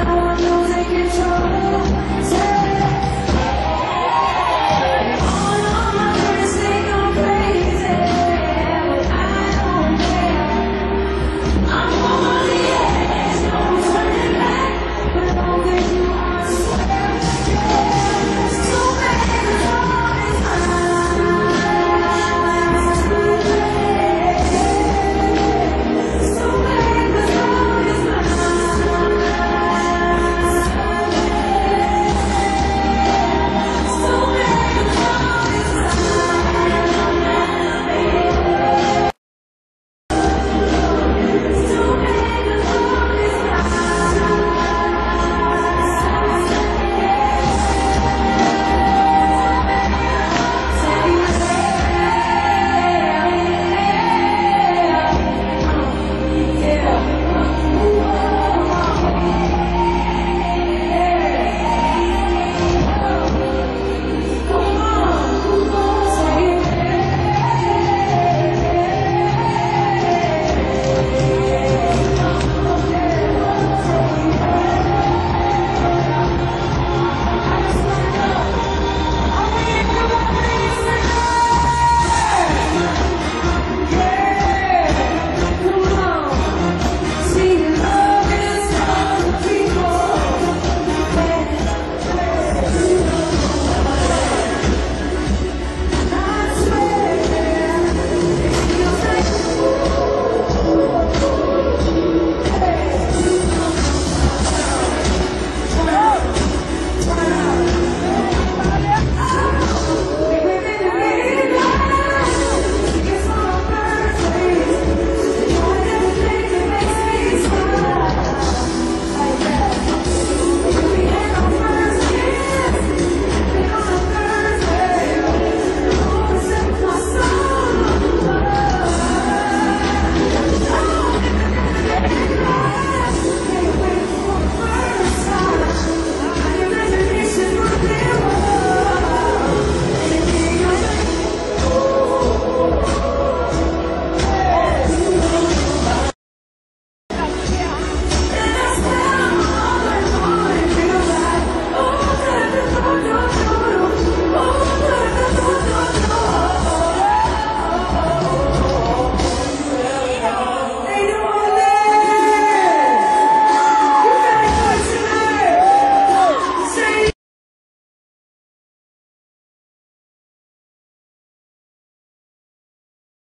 I know they can